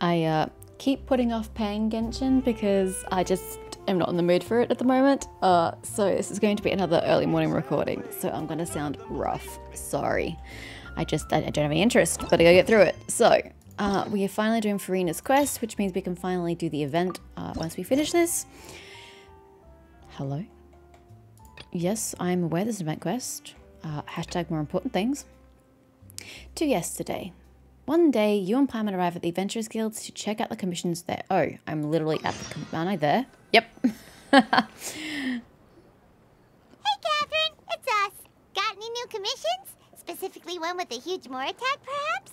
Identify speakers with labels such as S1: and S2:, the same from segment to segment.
S1: I uh, keep putting off paying Genshin because I just am not in the mood for it at the moment. Uh, so this is going to be another early morning recording. So I'm going to sound rough. Sorry. I just I, I don't have any interest, but I gotta get through it. So uh, we are finally doing Furina's quest, which means we can finally do the event uh, once we finish this. Hello? Yes, I'm aware there's an event quest. Uh, hashtag more important things. To yesterday. One day, you and Paimon arrive at the Adventurers Guilds to check out the commissions there. Oh, I'm literally at the... Am I there? Yep.
S2: hey, Catherine! It's us! Got any new commissions? Specifically one with a huge more attack, perhaps?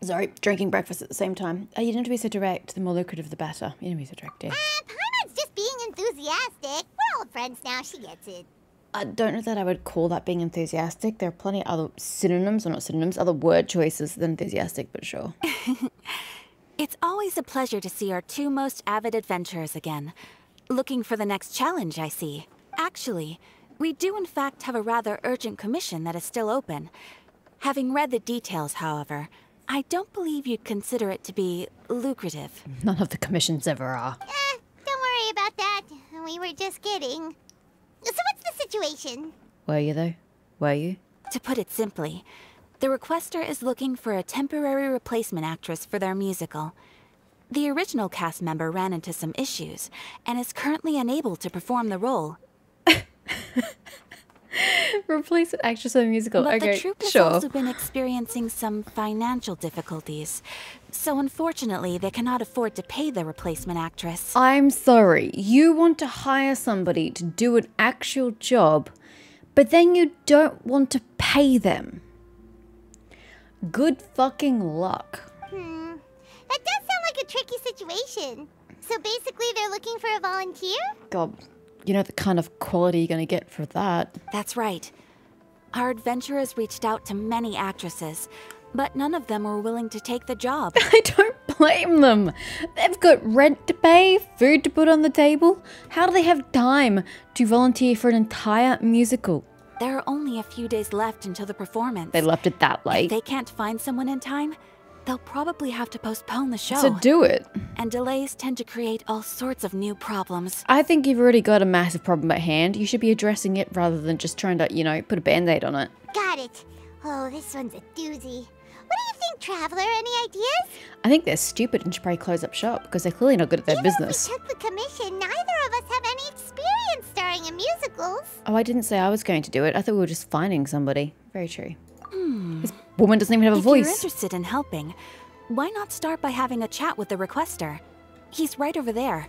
S1: Sorry, drinking breakfast at the same time. Uh, you don't have to be so direct. The more lucrative, the better. You don't have to be so direct, dear.
S2: Uh, Paimon's just being enthusiastic. We're old friends now, she gets it.
S1: I don't know that I would call that being enthusiastic. There are plenty of other synonyms, or not synonyms, other word choices than enthusiastic, but sure.
S3: it's always a pleasure to see our two most avid adventurers again. Looking for the next challenge, I see. Actually, we do in fact have a rather urgent commission that is still open. Having read the details, however, I don't believe you'd consider it to be lucrative.
S1: None of the commissions ever are.
S2: Eh, don't worry about that. We were just kidding. So what's the situation?
S1: Were you, though? Were you?
S3: To put it simply, the requester is looking for a temporary replacement actress for their musical. The original cast member ran into some issues, and is currently unable to perform the role.
S1: Replace an actress in a musical.
S3: But
S1: okay,
S3: the troupe has
S1: sure.
S3: also been experiencing some financial difficulties. So unfortunately, they cannot afford to pay the replacement actress.
S1: I'm sorry. You want to hire somebody to do an actual job, but then you don't want to pay them. Good fucking luck.
S2: Hmm. That does sound like a tricky situation. So basically, they're looking for a volunteer?
S1: God, you know the kind of quality you're gonna get for that.
S3: That's right. Our adventurers reached out to many actresses, but none of them were willing to take the job.
S1: I don't blame them. They've got rent to pay, food to put on the table. How do they have time to volunteer for an entire musical?
S3: There are only a few days left until the performance.
S1: They left it that late.
S3: If they can't find someone in time, they'll probably have to postpone the show.
S1: So do it.
S3: And delays tend to create all sorts of new problems.
S1: I think you've already got a massive problem at hand. You should be addressing it rather than just trying to, you know, put a band aid on it.
S2: Got it. Oh, this one's a doozy. What think, Traveler? Any ideas?
S1: I think they're stupid and should probably close up shop because they're clearly not good at their
S2: Even
S1: business.
S2: If we took the commission, neither of us have any experience starring in musicals.
S1: Oh, I didn't say I was going to do it. I thought we were just finding somebody. Very true.
S3: Hmm.
S1: This woman doesn't even have a
S3: if
S1: voice.
S3: you're interested in helping, why not start by having a chat with the requester? He's right over there.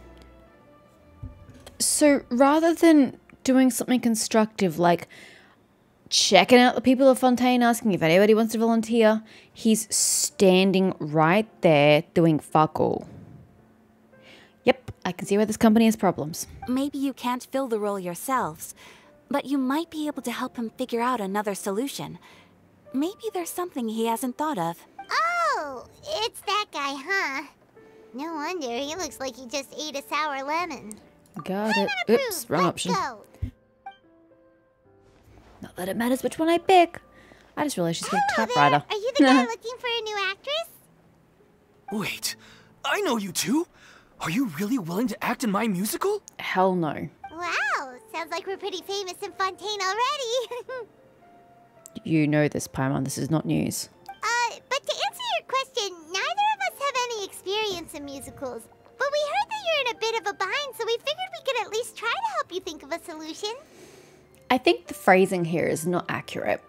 S1: So rather than doing something constructive like checking out the people of Fontaine, asking if anybody wants to volunteer, he's standing right there doing fuck all. Yep, I can see where this company has problems.
S3: Maybe you can't fill the role yourselves, but you might be able to help him figure out another solution. Maybe there's something he hasn't thought of.
S2: Oh, it's that guy, huh? No wonder, he looks like he just ate a sour lemon.
S1: Got it. Oops, wrong
S2: Let's
S1: option.
S2: Go.
S1: Not that it matters which one I pick. I just realized she's got a
S2: Hello
S1: typewriter.
S2: Are you the guy looking for a new actress?
S4: Wait, I know you two. Are you really willing to act in my musical?
S1: Hell no.
S2: Wow, sounds like we're pretty famous in Fontaine already.
S1: You know this, Paimon. This is not news.
S2: uh, but to answer your question, neither of us have any experience in musicals. But we heard that you're in a bit of a bind, so we figured we could at least try to help you think of a solution.
S1: I think the phrasing here is not accurate.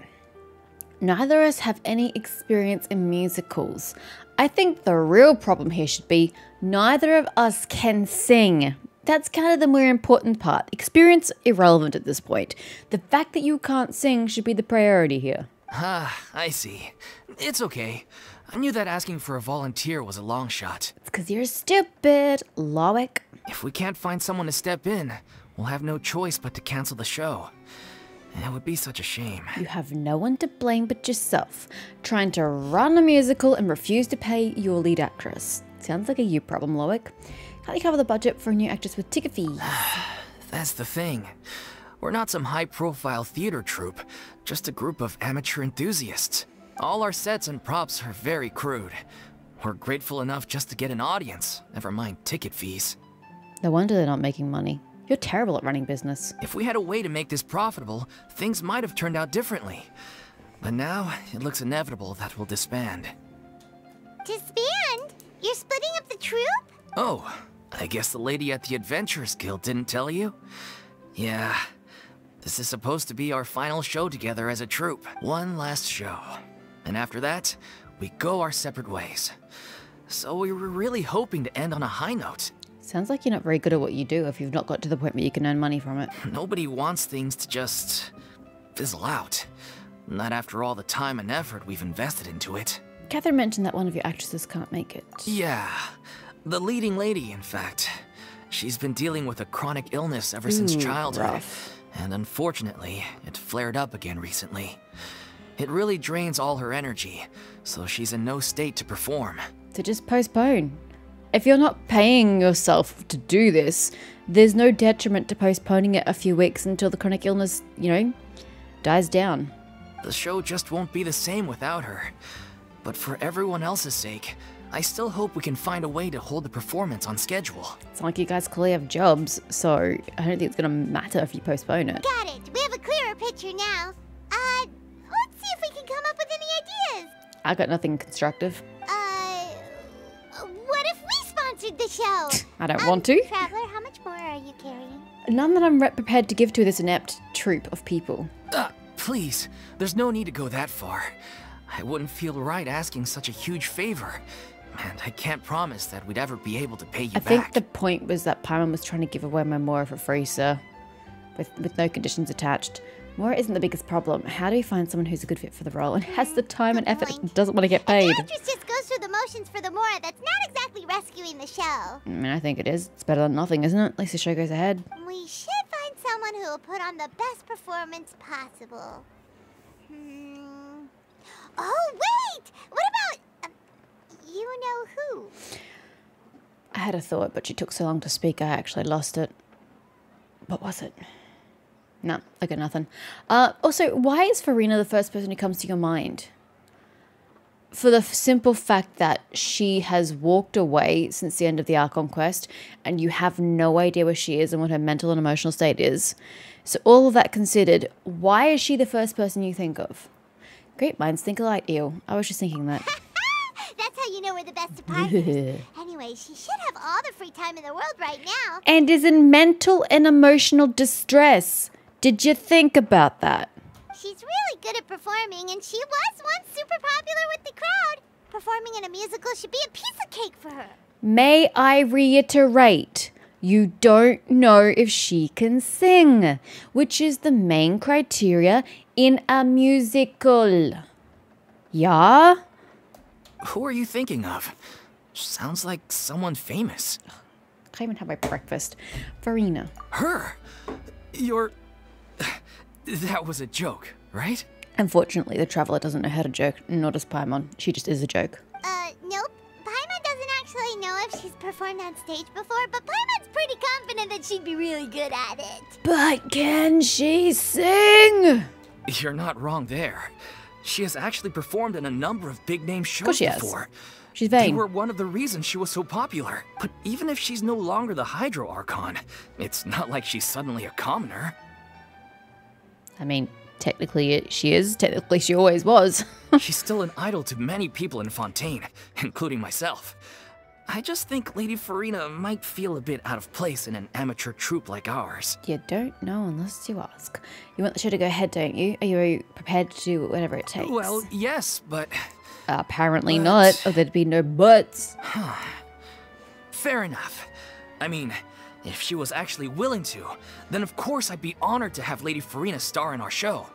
S1: Neither of us have any experience in musicals. I think the real problem here should be neither of us can sing. That's kind of the more important part. Experience irrelevant at this point. The fact that you can't sing should be the priority here.
S4: Ah, I see. It's okay. I knew that asking for a volunteer was a long shot.
S1: It's because you're stupid, Loic.
S4: If we can't find someone to step in, we'll have no choice but to cancel the show. It would be such a shame.
S1: You have no one to blame but yourself, trying to run a musical and refuse to pay your lead actress. Sounds like a you problem, Loic. Can't you cover the budget for a new actress with ticket fees?
S4: That's the thing. We're not some high profile theater troupe, just a group of amateur enthusiasts. All our sets and props are very crude. We're grateful enough just to get an audience, never mind ticket fees.
S1: No wonder they're not making money. You're terrible at running business.
S4: If we had a way to make this profitable, things might have turned out differently. But now, it looks inevitable that we'll disband.
S2: Disband? You're splitting up the troupe?
S4: Oh, I guess the lady at the Adventurers Guild didn't tell you? Yeah. This is supposed to be our final show together as a troupe. One last show. And after that, we go our separate ways. So we were really hoping to end on a high note.
S1: Sounds like you're not very good at what you do if you've not got to the point where you can earn money from it.
S4: Nobody wants things to just fizzle out. Not after all the time and effort we've invested into it.
S1: Catherine mentioned that one of your actresses can't make it.
S4: Yeah, the leading lady, in fact. She's been dealing with a chronic illness ever since childhood.
S1: rough.
S4: And unfortunately, it flared up again recently. It really drains all her energy, so she's in no state to perform.
S1: So just postpone. If you're not paying yourself to do this, there's no detriment to postponing it a few weeks until the chronic illness, you know, dies down.
S4: The show just won't be the same without her. But for everyone else's sake, I still hope we can find a way to hold the performance on schedule.
S1: It's like you guys clearly have jobs, so I don't think it's gonna matter if you postpone it.
S2: Got it. We have a clearer picture now. Uh, let's see if we can come up with any ideas.
S1: I got nothing constructive.
S2: The show?
S1: I don't
S2: Um,
S1: want to.
S2: Traveler, how much Mora are you carrying?
S1: None that I'm prepared to give to this inept troop of people.
S4: Ah, please, there's no need to go that far. I wouldn't feel right asking such a huge favor. And I can't promise that we'd ever be able to pay you
S1: I
S4: back.
S1: think the point was that Paimon was trying to give away Memora for free, sir. With, with no conditions attached. Mora isn't the biggest problem. How do we find someone who's a good fit for the role and has the time and
S2: Good
S1: effort
S2: point.
S1: and doesn't want to get
S2: If
S1: paid?
S2: the actress just goes through the motions for the Mora, that's not exactly rescuing the show.
S1: I mean, I think it is. It's better than nothing, isn't it? At least the show goes ahead.
S2: We should find someone who will put on the best performance possible. Hmm. Oh, wait! What about. Uh, you know who?
S1: I had a thought, but she took so long to speak, I actually lost it. What was it? No, I got nothing. Uh, also, why is Furina the first person who comes to your mind? For the f- simple fact that she has walked away since the end of the Archon quest, and you have no idea where she is and what her mental and emotional state is. So, all of that considered, why is she the first person you think of? Great minds think alike, ew. I was just thinking that.
S2: That's how you know we're the best of partners. anyway, she should have all the free time in the world right now.
S1: and is in mental and emotional distress. Did you think about that?
S2: She's really good at performing, and she was once super popular with the crowd. Performing in a musical should be a piece of cake for her.
S1: May I reiterate? You don't know if she can sing, which is the main criteria in a musical. Yeah?
S4: Who are you thinking of? Sounds like someone famous.
S1: I can't even have my breakfast. Furina.
S4: Her? You're. That was a joke, right?
S1: Unfortunately, the traveler doesn't know how to joke, nor does Paimon. She just is a joke.
S2: Uh, nope. Paimon doesn't actually know if she's performed on stage before, but Paimon's pretty confident that she'd be really good at it.
S1: But can she sing?
S4: You're not wrong there. She has actually performed in a number of big name shows
S1: course she has.
S4: before.
S1: She's
S4: They were one of the reasons she was so popular. But even if she's no longer the Hydro Archon, it's not like she's suddenly a commoner.
S1: I mean, technically she is. Technically she always was.
S4: she's still an idol to many people in Fontaine, including myself. I just think Lady Furina might feel a bit out of place in an amateur troupe like ours.
S1: you don't know unless you ask. You want the show to go ahead, don't you? Are you prepared to do whatever it takes?
S4: Well, yes, but uh,
S1: apparently
S4: but-
S1: not. Or there'd be no buts.
S4: fair enough. I mean, if she was actually willing to, then of course I'd be honored to have Lady Furina star in our show.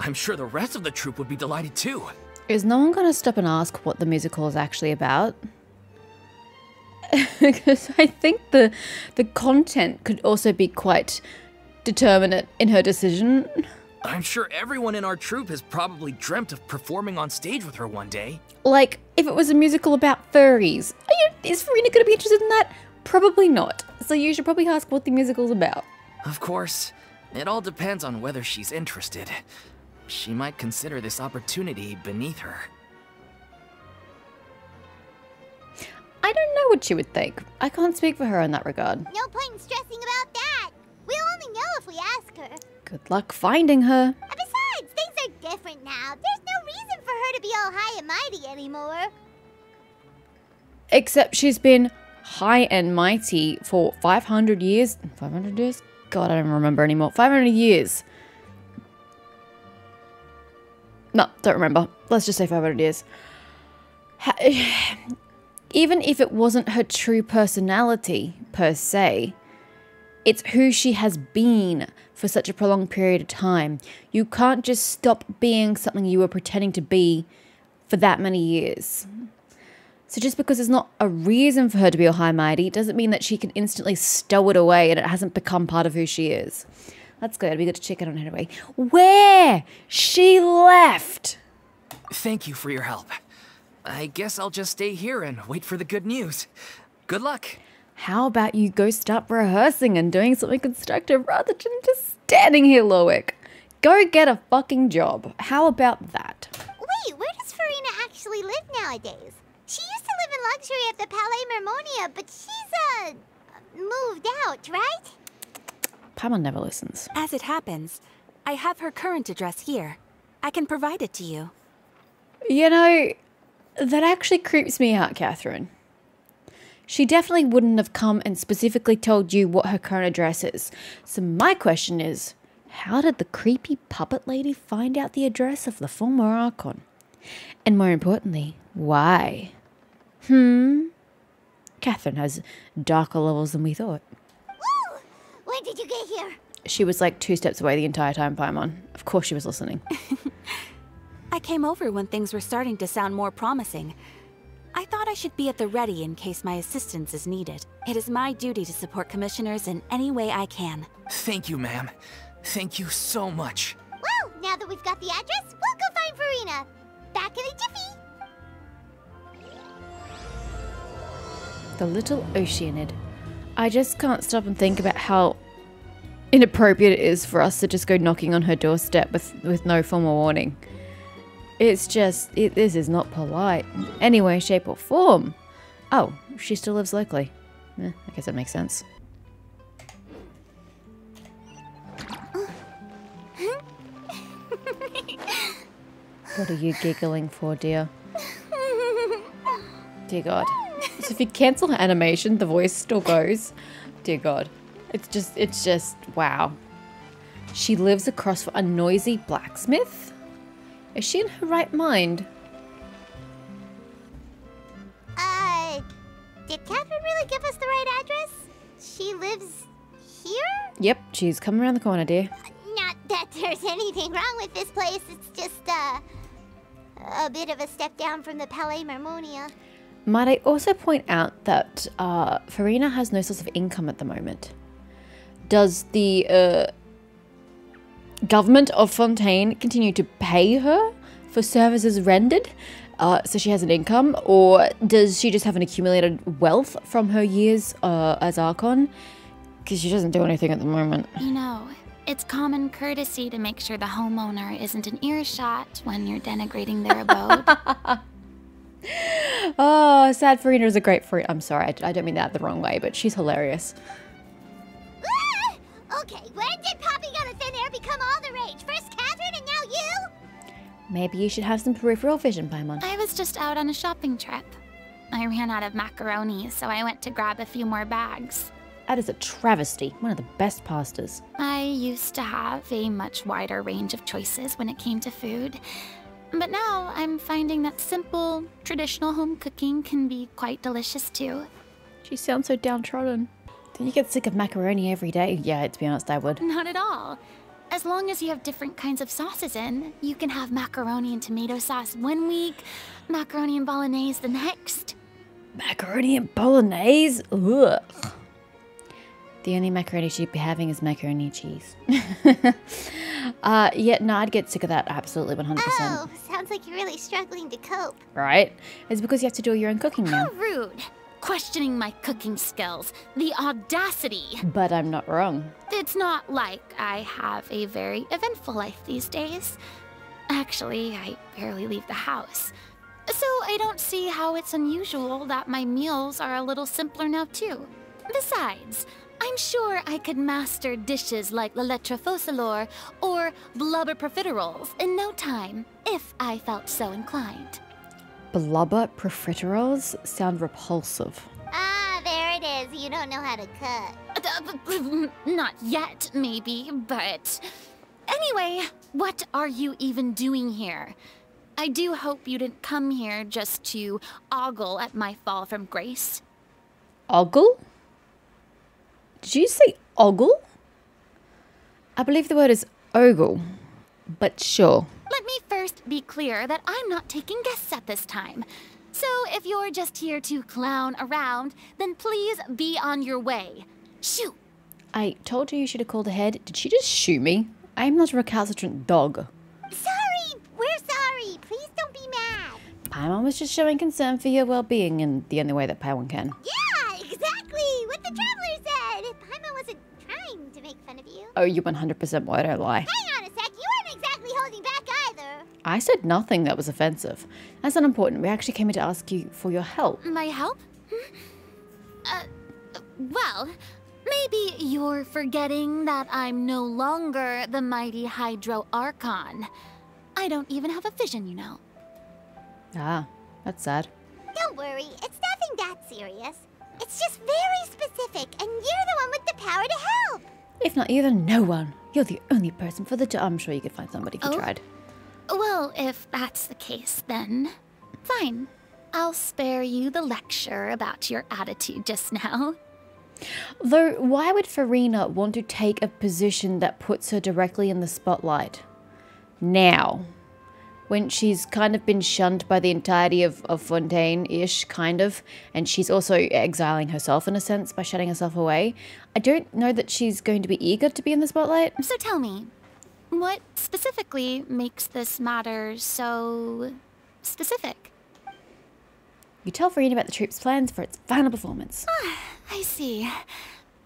S4: I'm sure the rest of the troupe would be delighted too.
S1: Is no one going to stop and ask what the musical is actually about? Because I think the the content could also be quite determinate in her decision.
S4: I'm sure everyone in our troupe has probably dreamt of performing on stage with her one day.
S1: Like, if it was a musical about furries, you, is Furina going to be interested in that? Probably not. So you should probably ask what the musical's about.
S4: Of course, it all depends on whether she's interested. she might consider this opportunity beneath her.
S1: I don't know what she would think. I can't speak for her in that regard.
S2: No point in stressing about that. We'll only know if we ask her.
S1: Good luck finding her.
S2: And besides, things are different now. There's no reason for her to be all high and mighty anymore.
S1: Except she's been high and mighty for 500 years. 500 years? God, I don't remember anymore. 500 years. No, don't remember. Let's just say 500 years. Even if it wasn't her true personality, per se, it's who she has been for such a prolonged period of time. You can't just stop being something you were pretending to be for that many years. So just because there's not a reason for her to be a high mighty doesn't mean that she can instantly stow it away and it hasn't become part of who she is. Let's go. It'd be good to check in on her anyway. Where? She left.
S4: Thank you for your help. I guess I'll just stay here and wait for the good news. Good luck.
S1: How about you go start rehearsing and doing something constructive rather than just standing here, Loic? Go get a fucking job. How about that?
S2: Wait, where does Furina actually live nowadays? She used to live in luxury at the Palais Mermonia, but she's, uh, moved out, right?
S1: Paimon never listens.
S5: As it happens, I have her current address here. I can provide it to you.
S1: You know, that actually creeps me out, Catherine. She definitely wouldn't have come and specifically told you what her current address is. So my question is, how did the creepy puppet lady find out the address of the former Archon? And more importantly, why? Hmm? Catherine has darker levels than we thought.
S2: Woo! When did you get here?
S1: She was like two steps away the entire time, Paimon. Of course she was listening.
S5: I came over when things were starting to sound more promising. I thought I should be at the ready in case my assistance is needed. It is my duty to support commissioners in any way I can.
S4: Thank you, ma'am. Thank you so much.
S2: Well, now that we've got the address, we'll go find Furina. Back in a jiffy.
S1: The little Oceanid. I just can't stop and think about how inappropriate it is for us to just go knocking on her doorstep with, with no formal warning. It's just, it, this is not polite. Anyway, shape, or form. Oh, she still lives locally. Eh, I guess that makes sense. What are you giggling for, dear? Dear God. So if you cancel her animation, the voice still goes. Dear God. It's just, it's just, wow. She lives across from a noisy blacksmith? Is she in her right mind?
S2: Uh, did Catherine really give us the right address? She lives here?
S1: Yep, she's coming around the corner, dear.
S2: Not that there's anything wrong with this place. It's just, uh, a bit of a step down from the Palais Mermonia.
S1: Might I also point out that uh, Furina has no source of income at the moment? Does the uh, government of Fontaine continue to pay her for services rendered uh, so she has an income? Or does she just have an accumulated wealth from her years uh, as Archon? Because she doesn't do anything at the moment.
S3: You know, it's common courtesy to make sure the homeowner isn't an earshot when you're denigrating their abode.
S1: Oh, sad Furina is a great friend. I'm sorry, I, I don't mean that the wrong way, but she's hilarious.
S2: Okay, when did popping out of thin air become all the rage? First Catherine and now you?
S1: Maybe you should have some peripheral vision, Paimon.
S3: I was just out on a shopping trip. I ran out of macaroni, so I went to grab a few more bags.
S1: That is a travesty. One of the best pastas.
S3: I used to have a much wider range of choices when it came to food. But now I'm finding that simple, traditional home cooking can be quite delicious too.
S1: She sounds so downtrodden. Don't you get sick of macaroni every day? Yeah, to be honest, I would.
S3: Not at all. As long as you have different kinds of sauces in, you can have macaroni and tomato sauce one week, macaroni and bolognese the next.
S1: Macaroni and bolognese? Ugh. The only macaroni she'd be having is macaroni cheese. uh, yeah, no, I'd get sick of that absolutely 100%.
S2: Oh, sounds like you're really struggling to cope.
S1: Right? It's because you have to do your own cooking now.
S3: How rude! Questioning my cooking skills. The audacity!
S1: But I'm not wrong.
S3: It's not like I have a very eventful life these days. Actually, I barely leave the house. So I don't see how it's unusual that my meals are a little simpler now, too. Besides, I'm sure I could master dishes like la lettre or blubber profiteroles in no time, if I felt so inclined.
S1: Blubber profiteroles sound repulsive.
S2: Ah, there it is. You don't know how to cook.
S3: Not yet, maybe, but. Anyway, what are you even doing here? I do hope you didn't come here just to ogle at my fall from grace.
S1: Ogle? Did you say ogle? I believe the word is ogle, but sure.
S3: Let me first be clear that I'm not taking guests at this time. So if you're just here to clown around, then please be on your way. Shoo!
S1: I told you you should have called ahead. Did she just shoot me? I am not a recalcitrant dog.
S2: Sorry! We're sorry! Please don't be mad!
S1: Paimon was just showing concern for your well-being in the only way that Paimon can.
S2: Yeah,
S1: Oh, you 100% why don't lie.
S2: Hang on a sec, you weren't exactly holding back either.
S1: I said nothing that was offensive. That's not important. We actually came here to ask you for your help.
S3: My help? Hmm? Uh, well, maybe you're forgetting that I'm no longer the mighty Hydro Archon. I don't even have a vision, you know.
S1: Ah, that's sad.
S2: Don't worry, it's nothing that serious. It's just very specific, and you're the one with the power to help.
S1: If not you, then no one. You're the only person for the job. I'm sure you could find somebody if you
S3: Oh?
S1: tried.
S3: Well, if that's the case, then fine. I'll spare you the lecture about your attitude just now.
S1: Though, why would Furina want to take a position that puts her directly in the spotlight? Now, when she's kind of been shunned by the entirety of, of Fontaine ish, kind of, and she's also exiling herself in a sense by shutting herself away. I don't know that she's going to be eager to be in the spotlight.
S3: So tell me, what specifically makes this matter so specific?
S1: You tell Furina about the troop's plans for its final performance.
S3: Ah, I see.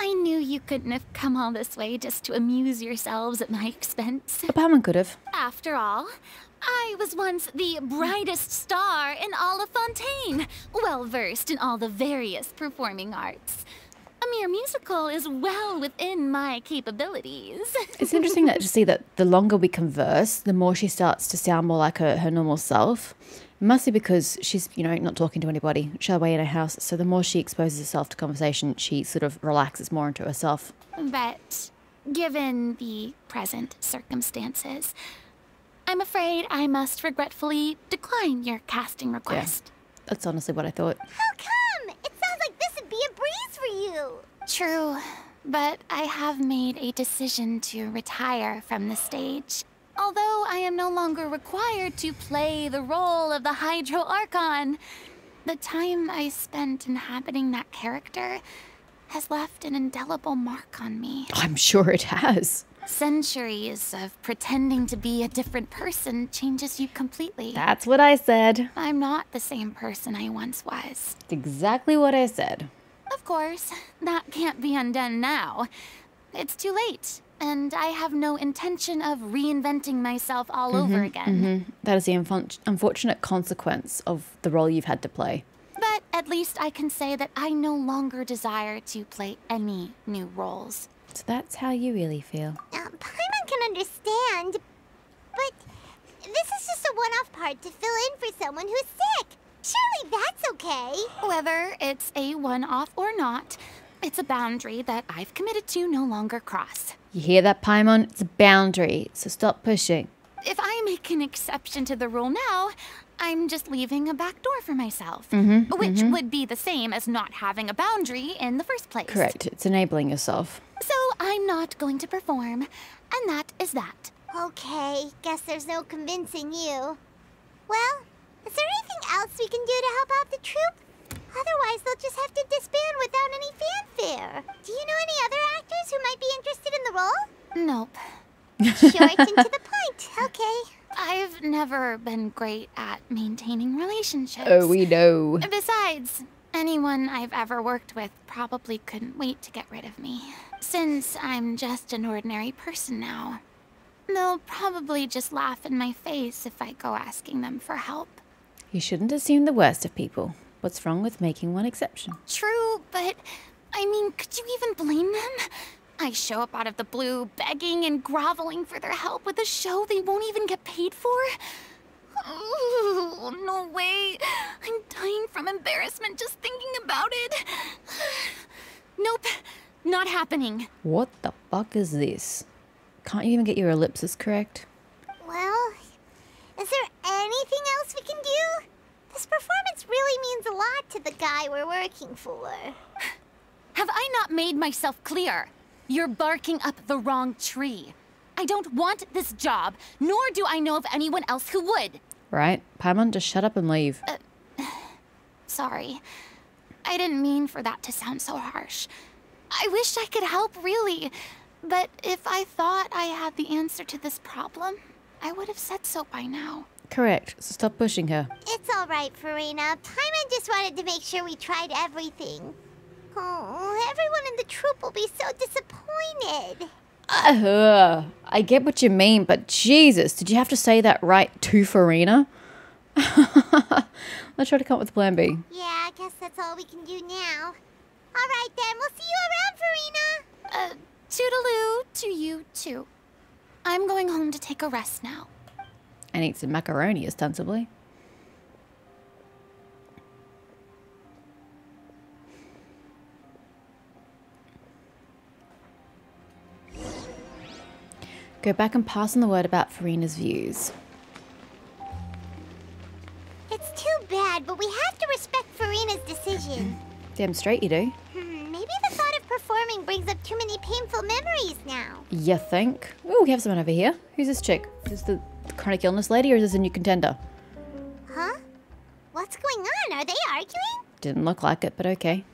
S3: I knew you couldn't have come all this way just to amuse yourselves at my expense.
S1: Paimon could have.
S3: After all, I was once the brightest star in all of Fontaine, well versed in all the various performing arts. A mere musical is well within my capabilities.
S1: It's interesting that to see that the longer we converse, the more she starts to sound more like her, her normal self. It must be because she's, you know, not talking to anybody, shut away in her house. So the more she exposes herself to conversation, she sort of relaxes more into herself.
S3: But given the present circumstances, I'm afraid I must regretfully decline your casting request.
S1: That's honestly what I thought.
S2: How come? It sounds like this would be a breeze for you.
S3: True, but I have made a decision to retire from the stage. Although I am no longer required to play the role of the Hydro Archon, the time I spent inhabiting that character has left an indelible mark on me.
S1: I'm sure it has.
S3: Centuries of pretending to be a different person changes you completely.
S1: That's what I said.
S3: I'm not the same person I once was.
S1: It's exactly what I said.
S3: Of course, that can't be undone now. It's too late, and I have no intention of reinventing myself all mm-hmm, over again. Mm-hmm.
S1: That is the unfun- unfortunate consequence of the role you've had to play.
S3: But at least I can say that I no longer desire to play any new roles.
S1: So that's how you really feel.
S2: Um, Paimon can understand, but this is just a one-off part to fill in for someone who's sick. Surely that's okay.
S3: Whether it's a one off or not, it's a boundary that I've committed to no longer cross.
S1: You hear that, Paimon? It's a boundary, so stop pushing.
S3: If I make an exception to the rule now, I'm just leaving a back door for myself.
S1: Mm-hmm,
S3: which would be the same as not having a boundary in the first place.
S1: Correct. It's enabling yourself.
S3: So I'm not going to perform, and that is that.
S2: Okay, guess there's no convincing you. Well, is there anything else we can do to help out the troupe? Otherwise, they'll just have to disband without any fanfare. Do you know any other actors who might be interested in the role?
S3: Nope.
S2: Short and to the point. Okay.
S3: I've never been great at maintaining relationships.
S1: Oh, we know.
S3: Besides, anyone I've ever worked with probably couldn't wait to get rid of me. Since I'm just an ordinary person now. They'll probably just laugh in my face if I go asking them for help.
S1: You shouldn't assume the worst of people. What's wrong with making one exception?
S3: True, but I mean, could you even blame them? I show up out of the blue, begging and groveling for their help with a show they won't even get paid for? Oh, no way. I'm dying from embarrassment just thinking about it. Nope, not happening.
S1: What the fuck is this? Can't you even get your ellipsis correct?
S2: Well, is there anything else we can do? This performance really means a lot to the guy we're working for.
S3: Have I not made myself clear? You're barking up the wrong tree. I don't want this job, nor do I know of anyone else who would.
S1: Right? Paimon, just shut up and leave.
S3: Uh, sorry. I didn't mean for that to sound so harsh. I wish I could help, really. But if I thought I had the answer to this problem, I would have said so by now.
S1: Correct. So stop pushing her.
S2: It's all right, Furina. Paimon just wanted to make sure we tried everything. Oh, everyone in the troupe will be so disappointed.
S1: Uh, I get what you mean, but Jesus, did you have to say that right to Furina? Let's try to come up with plan B.
S2: Yeah, I guess that's all we can do now. All right then, we'll see you around, Furina.
S3: Uh, toodaloo to you too. I'm going home to take a rest now.
S1: And eat some macaroni, ostensibly. Go back and pass on the word about Furina's views.
S2: It's too bad, but we have to respect Furina's decision.
S1: Damn straight you do.
S2: Hmm, maybe the thought of brings up too many painful memories now.
S1: You think? Oh, we have someone over here. Who's this chick? Is this the chronic illness lady or is this a new contender?
S2: Huh? What's going on? Are they arguing?
S1: Didn't look like it, but okay.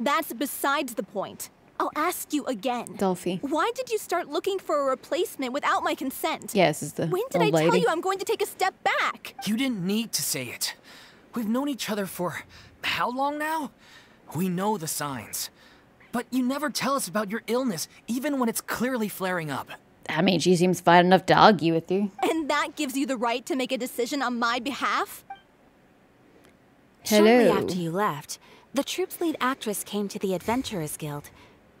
S6: That's besides the point. I'll ask you again.
S1: Dolphy.
S6: Why did you start looking for a replacement without my consent?
S1: Yes, is the
S6: When did
S1: old
S6: I
S1: lady.
S6: tell you I'm going to take a step back?
S4: You didn't need to say it. We've known each other for how long now? We know the signs. But you never tell us about your illness, even when it's clearly flaring up.
S1: I mean, she seems fine enough to argue with you.
S6: And that gives you the right to make a decision on my behalf?
S1: Hello.
S5: Shortly after you left, the troupe's lead actress came to the Adventurers Guild.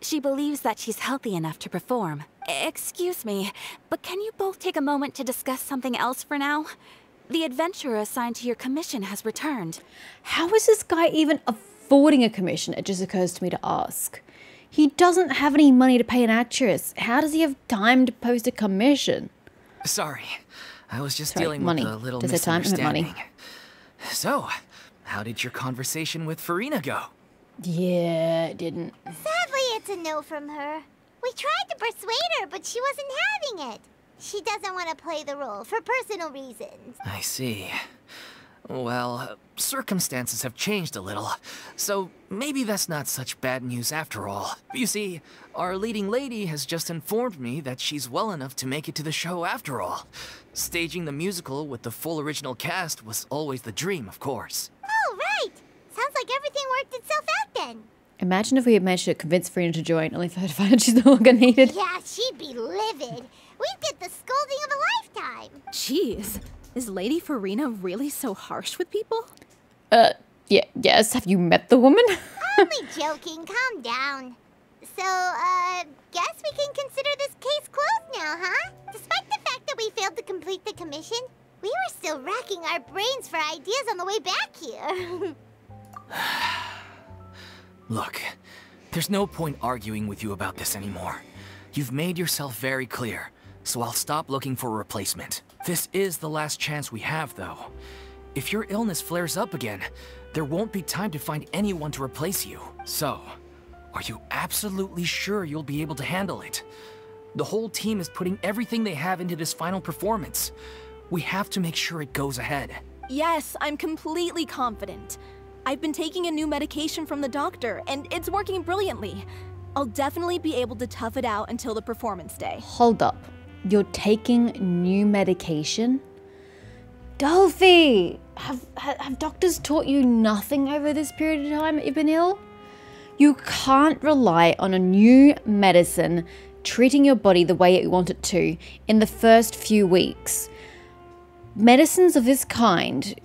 S5: She believes that she's healthy enough to perform. Excuse me, but can you both take a moment to discuss something else for now? The adventurer assigned to your commission has returned.
S1: How is this guy even affording a commission? It just occurs to me to ask. He doesn't have any money to pay an actress. How does he have time to post a commission?
S4: Sorry, I was just
S1: Sorry,
S4: dealing
S1: money.
S4: with a little
S1: Does it time? I money.
S4: So, how did your conversation with Furina go?
S1: Yeah, it didn't.
S2: Sadly, it's a no from her. We tried to persuade her, but she wasn't having it. She doesn't want to play the role for personal reasons.
S4: I see. Well, uh, circumstances have changed a little, so maybe that's not such bad news after all. You see, our leading lady has just informed me that she's well enough to make it to the show after all. Staging the musical with the full original cast was always the dream, of course.
S2: Oh, right. Sounds like everything worked itself out then.
S1: Imagine if we had managed to convince Furina to join, only for her to find out she's no longer needed.
S2: Yeah, she'd be livid. We'd get the scolding of a lifetime.
S6: Jeez, is Lady Furina really so harsh with people?
S1: Uh, yeah, yes. Have you met the woman?
S2: Only joking. Calm down. So, uh, guess we can consider this case closed now, huh? Despite the fact that we failed to complete the commission, we were still racking our brains for ideas on the way back here.
S4: Look, there's no point arguing with you about this anymore. You've made yourself very clear, so I'll stop looking for a replacement. This is the last chance we have, though. If your illness flares up again, there won't be time to find anyone to replace you. So, are you absolutely sure you'll be able to handle it? The whole team is putting everything they have into this final performance. We have to make sure it goes ahead.
S6: Yes, I'm completely confident. I've been taking a new medication from the doctor, and it's working brilliantly. I'll definitely be able to tough it out until the performance day.
S1: Hold up. You're taking new medication? Dolphy! Have, ha- have doctors taught you nothing over this period of time you've been ill? You can't rely on a new medicine treating your body the way you want it to in the first few weeks. Medicines of this kind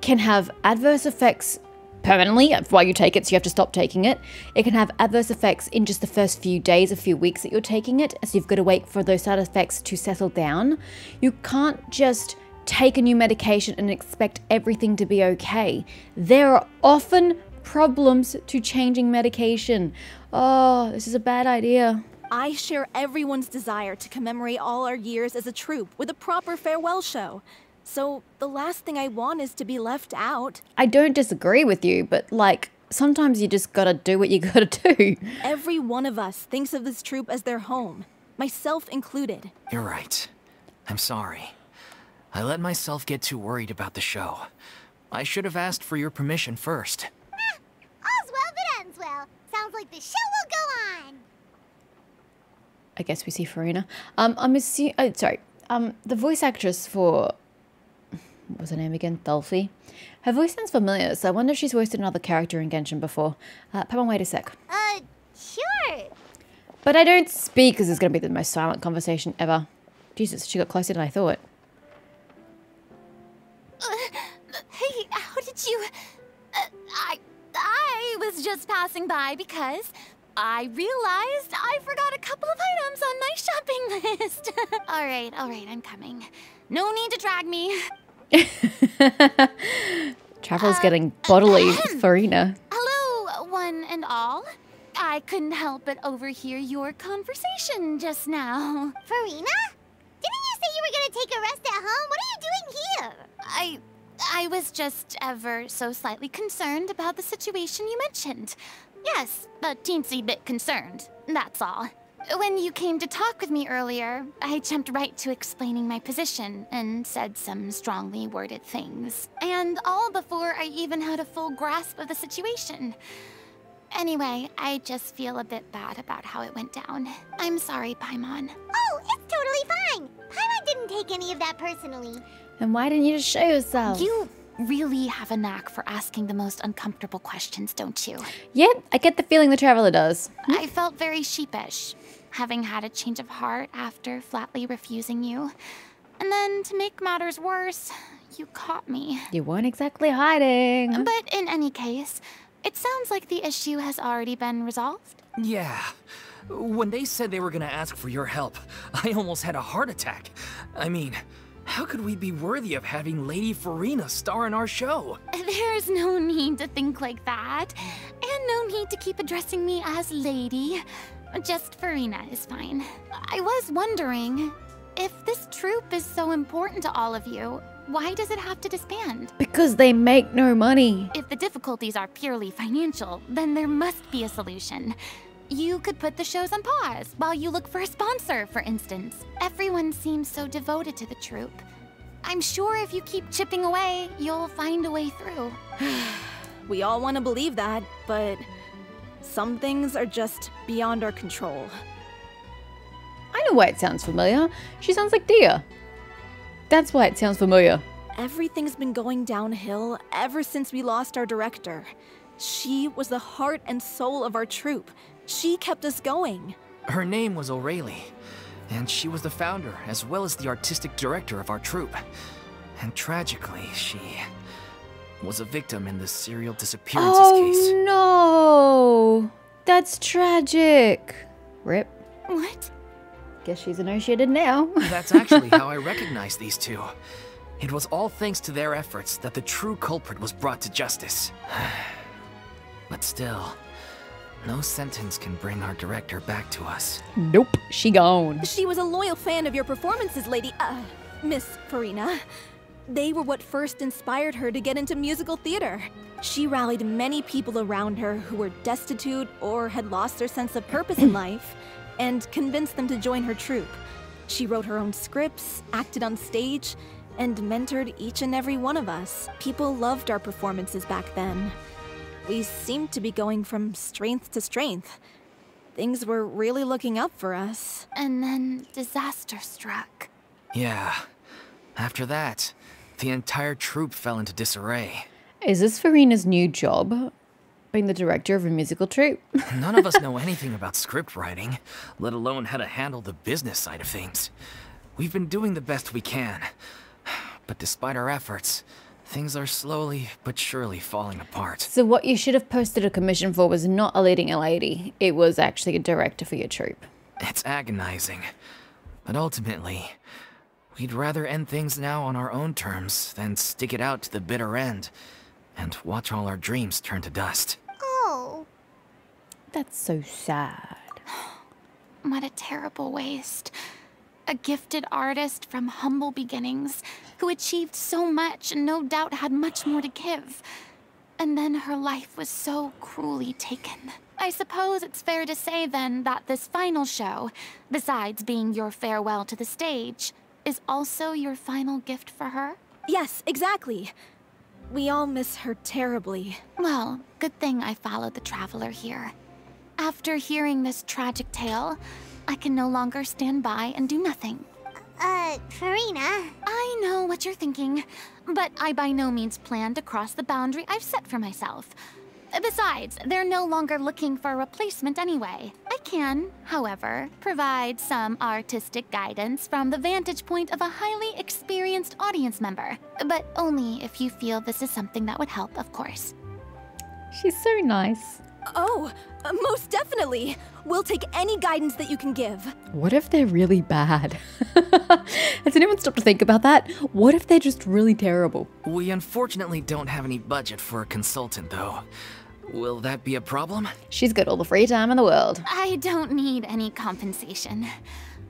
S1: can have adverse effects permanently while you take it, so you have to stop taking it. It can have adverse effects in just the first few days, a few weeks that you're taking it, so you've got to wait for those side effects to settle down. You can't just take a new medication and expect everything to be okay. There are often problems to changing medication. Oh, this is a bad idea.
S6: I share everyone's desire to commemorate all our years as a troupe with a proper farewell show. So the last thing I want is to be left out.
S1: I don't disagree with you, but like, sometimes you just gotta do what you gotta do.
S6: Every one of us thinks of this troop as their home, myself included.
S4: You're right. I'm sorry. I let myself get too worried about the show. I should have asked for your permission first.
S2: Ah, all's well that ends well. Sounds like the show will go on.
S1: I guess we see Furina. Um, I'm assuming. Oh, sorry. Um, the voice actress for what was her name again? Dolphy. Her voice sounds familiar, so I wonder if she's voiced another character in Genshin before. Uh, Pepper, wait a sec.
S2: Uh, sure.
S1: But I don't speak because it's going to be the most silent conversation ever. Jesus, she got closer than I thought.
S3: Uh, hey, how did you... Uh, I... I was just passing by because I realized I forgot a couple of items on my shopping list. all right, all right, I'm coming. No need to drag me.
S1: Travel's uh, getting bodily Furina.
S3: Hello, one and all. I couldn't help but overhear your conversation just now.
S2: Furina? Didn't you say you were gonna take a rest at home? What are you doing here?
S3: I... I was just ever so slightly concerned about the situation you mentioned. Yes, a teensy bit concerned, that's all. When you came to talk with me earlier, I jumped right to explaining my position and said some strongly worded things. And all before I even had a full grasp of the situation. Anyway, I just feel a bit bad about how it went down. I'm sorry, Paimon.
S2: Oh, it's totally fine. Paimon didn't take any of that personally.
S1: Then why didn't you just show yourself?
S3: You really have a knack for asking the most uncomfortable questions, don't you?
S1: Yep, I get the feeling the Traveler does.
S3: I felt very sheepish having had a change of heart after flatly refusing you. And then, to make matters worse, you caught me.
S1: You weren't exactly hiding.
S3: But in any case, it sounds like the issue has already been resolved.
S4: Yeah. When they said they were gonna ask for your help, I almost had a heart attack. I mean, how could we be worthy of having Lady Furina star in our show?
S3: There's no need to think like that. And no need to keep addressing me as Lady. Just Furina is fine. I was wondering, if this troupe is so important to all of you, why does it have to disband?
S1: Because they make no money.
S3: If the difficulties are purely financial, then there must be a solution. You could put the shows on pause while you look for a sponsor, for instance. Everyone seems so devoted to the troupe. I'm sure if you keep chipping away, you'll find a way through.
S6: we all want to believe that, but some things are just beyond our control.
S1: I know why it sounds familiar. She sounds like Dia. That's why it sounds familiar.
S6: Everything's been going downhill ever since we lost our director. She was the heart and soul of our troupe. She kept us going.
S4: Her name was Aurelie, and she was the founder as well as the artistic director of our troupe. And tragically, she was a victim in the serial disappearances
S1: oh,
S4: case.
S1: Oh no! That's tragic. Rip.
S3: What?
S1: Guess she's initiated now.
S4: That's actually how I recognize these two. It was all thanks to their efforts that the true culprit was brought to justice. but still, no sentence can bring our director back to us.
S1: Nope, she gone.
S6: She was a loyal fan of your performances, Lady, uh, Miss Furina. They were what first inspired her to get into musical theater. She rallied many people around her who were destitute or had lost their sense of purpose in life, and convinced them to join her troupe. She wrote her own scripts, acted on stage, and mentored each and every one of us. People loved our performances back then. We seemed to be going from strength to strength. Things were really looking up for us.
S3: And then disaster struck.
S4: Yeah. After that, the entire troupe fell into disarray.
S1: Is this Furina's new job? being the director of a musical troupe?
S4: None of us know anything about script writing, let alone how to handle the business side of things. We've been doing the best we can. But despite our efforts, things are slowly but surely falling apart.
S1: so, what you should have posted a commission for was not a leading lady, it was actually a director for your troupe.
S4: It's agonizing. But ultimately, we'd rather end things now on our own terms than stick it out to the bitter end and watch all our dreams turn to dust.
S2: Oh,
S1: That's so sad.
S3: What a terrible waste. A gifted artist from humble beginnings who achieved so much and no doubt had much more to give. And then her life was so cruelly taken. I suppose it's fair to say then that this final show, besides being your farewell to the stage, is also your final gift for her?
S6: Yes, exactly. We all miss her terribly.
S3: Well, good thing I followed the traveler here. After hearing this tragic tale, I can no longer stand by and do nothing.
S2: uh, Furina.
S3: I know what you're thinking, but I by no means plan to cross the boundary I've set for myself. Uh, besides, they're no longer looking for a replacement anyway. I can, however, provide some artistic guidance from the vantage point of a highly experienced audience member, but only if you feel this is something that would help, of course.
S1: She's so nice.
S6: Oh, uh, most definitely. We'll take any guidance that you can give.
S1: What if they're really bad? Has anyone stopped to think about that? What if they're just really terrible?
S4: We unfortunately don't have any budget for a consultant, though. Will that be a problem?
S1: She's got all the free time in the world.
S3: I don't need any compensation.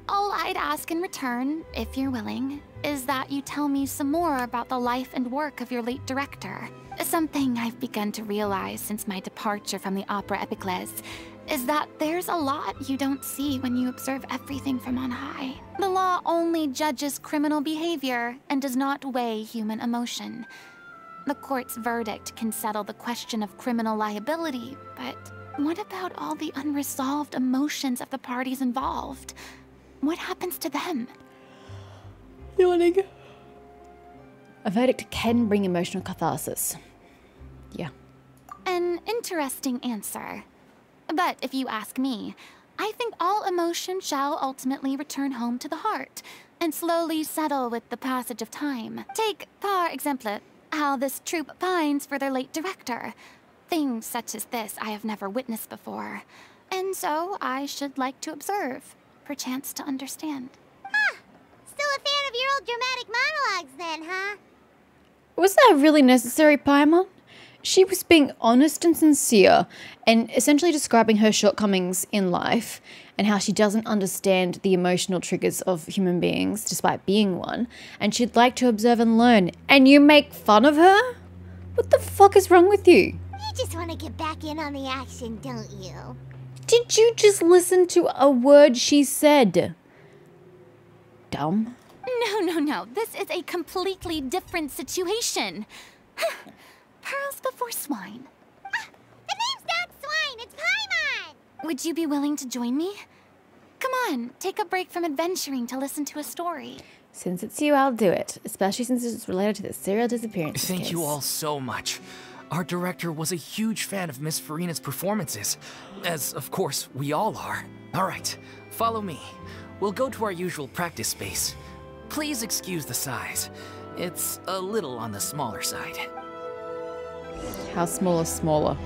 S3: All I'd ask in return, if you're willing, is that you tell me some more about the life and work of your late director. Something I've begun to realize since my departure from the Opera Epiclese is that there's a lot you don't see when you observe everything from on high. The law only judges criminal behavior and does not weigh human emotion. The court's verdict can settle the question of criminal liability, but what about all the unresolved emotions of the parties involved? What happens to them?
S1: Yawning. A verdict can bring emotional catharsis. Yeah.
S3: An interesting answer. But if you ask me, I think all emotion shall ultimately return home to the heart and slowly settle with the passage of time. Take, par exemple, how this troupe pines for their late director. Things such as this I have never witnessed before. And so I should like to observe, perchance to understand.
S2: Ah, Still a fan of your old dramatic monologues then, huh?
S1: Was that really necessary, Paimon? She was being honest and sincere and essentially describing her shortcomings in life and how she doesn't understand the emotional triggers of human beings despite being one, and she'd like to observe and learn. And you make fun of her? What the fuck is wrong with you?
S2: You just want to get back in on the action, don't you?
S1: Did you just listen to a word she said? Dumb.
S3: No, no, no. This is a completely different situation. Pearls before swine.
S2: Ah, the name's not Swine, it's Paimon!
S3: Would you be willing to join me? Come on, take a break from adventuring to listen to a story.
S1: Since it's you, I'll do it, especially since it's related to the serial disappearance.
S4: Thank you all so much. Our director was a huge fan of Miss Furina's performances, as of course we all are. All right, follow me. We'll go to our usual practice space. Please excuse the size. It's a little on the smaller side.
S1: How small is smaller?